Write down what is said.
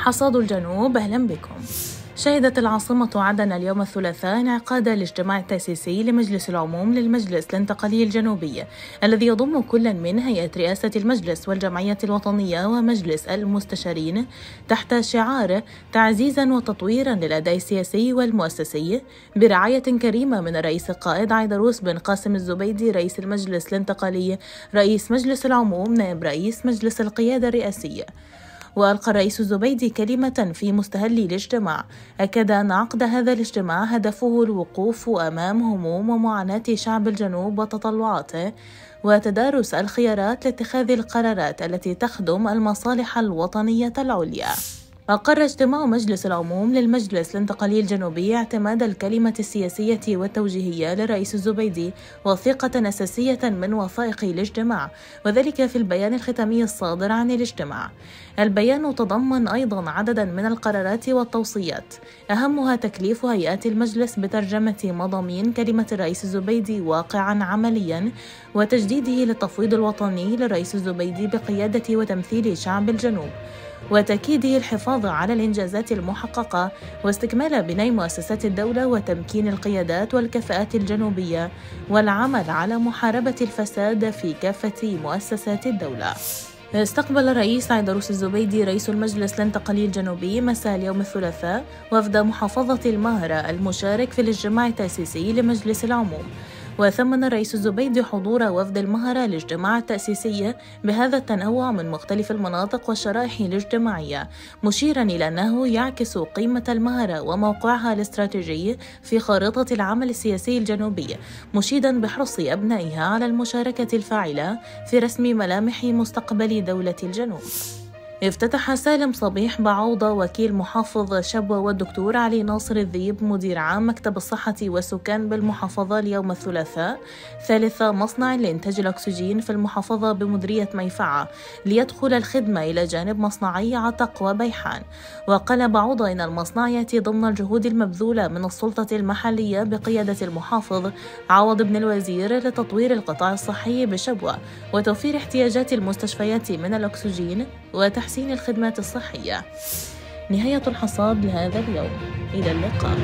حصاد الجنوب أهلا بكم. شهدت العاصمة عدن اليوم الثلاثاء انعقاد الاجتماع التأسيسي لمجلس العموم للمجلس الانتقالي الجنوبي الذي يضم كل من هيئة رئاسة المجلس والجمعية الوطنية ومجلس المستشارين تحت شعار تعزيزا وتطويرا للأداء السياسي والمؤسسي برعاية كريمة من الرئيس القائد عيدروس بن قاسم الزبيدي رئيس المجلس الانتقالي رئيس مجلس العموم نائب رئيس مجلس القيادة الرئاسية وألقى الرئيس الزبيدي كلمة في مستهل الاجتماع. أكد أن عقد هذا الاجتماع هدفه الوقوف أمام هموم ومعاناة شعب الجنوب وتطلعاته وتدارس الخيارات لاتخاذ القرارات التي تخدم المصالح الوطنية العليا. أقر اجتماع مجلس العموم للمجلس الانتقالي الجنوبي اعتماد الكلمة السياسية والتوجيهية للرئيس الزبيدي وثيقة أساسية من وثائق الاجتماع وذلك في البيان الختامي الصادر عن الاجتماع. البيان تضمن أيضا عددا من القرارات والتوصيات. أهمها تكليف هيئات المجلس بترجمة مضامين كلمة الرئيس الزبيدي واقعا عمليا وتجديده للتفويض الوطني للرئيس الزبيدي بقيادة وتمثيل شعب الجنوب. وتأكيد الحفاظ على الإنجازات المحققة واستكمال بناء مؤسسات الدولة وتمكين القيادات والكفاءات الجنوبية والعمل على محاربة الفساد في كافة مؤسسات الدولة. استقبل الرئيس عيدروس الزبيدي رئيس المجلس الانتقالي الجنوبي مساء اليوم الثلاثاء وفد محافظة المهرة المشارك في الاجتماع التأسيسي لمجلس العموم وثمن الرئيس الزبيدي حضور وفد المهرة الاجتماع التأسيسي بهذا التنوع من مختلف المناطق والشرائح الاجتماعية مشيرا إلى أنه يعكس قيمة المهرة وموقعها الاستراتيجي في خارطة العمل السياسي الجنوبي مشيدا بحرص أبنائها على المشاركة الفاعلة في رسم ملامح مستقبل دولة الجنوب. افتتح سالم صبيح بعوضة وكيل محافظ شبوة والدكتور علي ناصر الذيب مدير عام مكتب الصحة والسكان بالمحافظة اليوم الثلاثاء. ثالث مصنع لإنتاج الأكسجين في المحافظة بمديرية ميفعة ليدخل الخدمة إلى جانب مصنعي عتق وبيحان. وقال بعوضة إن المصنع يأتي ضمن الجهود المبذولة من السلطة المحلية بقيادة المحافظ عوض بن الوزير لتطوير القطاع الصحي بشبوة وتوفير احتياجات المستشفيات من الأكسجين وتحسين الخدمات الصحية. نهاية الحصاد لهذا اليوم. إلى اللقاء.